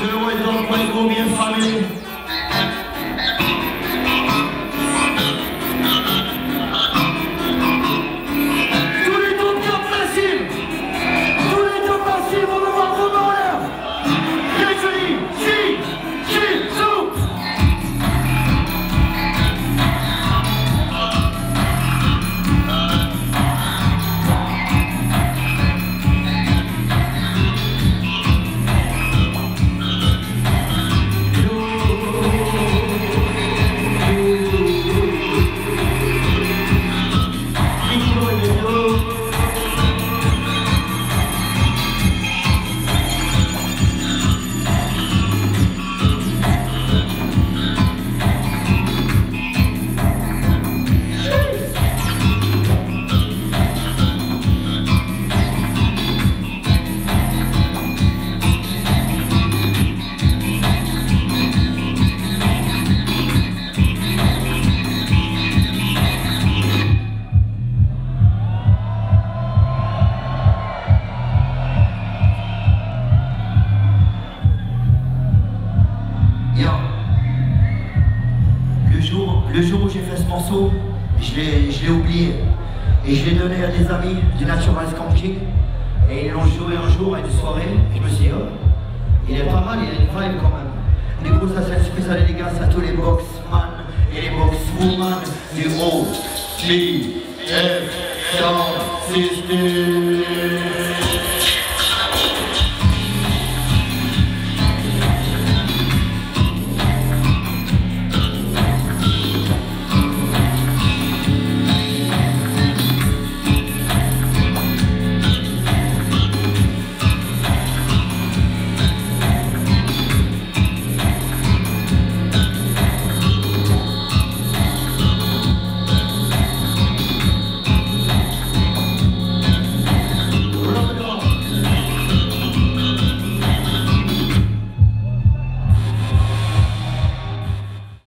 devo 迎国民发明 Le jour où j'ai fait ce morceau, je l'ai oublié. Et je l'ai donné à des amis du Natural Camping. Et ils l'ont joué un jour à une soirée. Je me suis dit, oh, il est pas mal, il a une vibe quand même. Du coup, ça c'est une spéciale dédicace à tous les boxman et les boxwoman du haut. System.